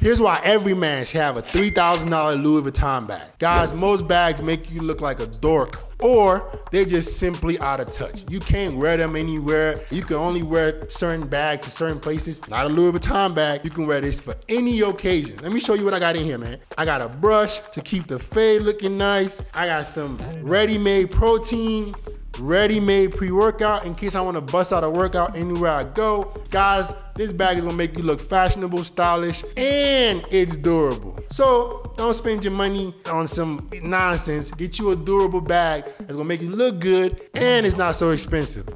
Here's why every man should have a $3,000 Louis Vuitton bag. Guys, most bags make you look like a dork or they're just simply out of touch. You can't wear them anywhere. You can only wear certain bags to certain places. Not a Louis Vuitton bag. You can wear this for any occasion. Let me show you what I got in here, man. I got a brush to keep the fade looking nice. I got some ready-made protein ready-made pre-workout in case I want to bust out a workout anywhere I go. Guys, this bag is gonna make you look fashionable, stylish, and it's durable. So don't spend your money on some nonsense. Get you a durable bag that's gonna make you look good and it's not so expensive.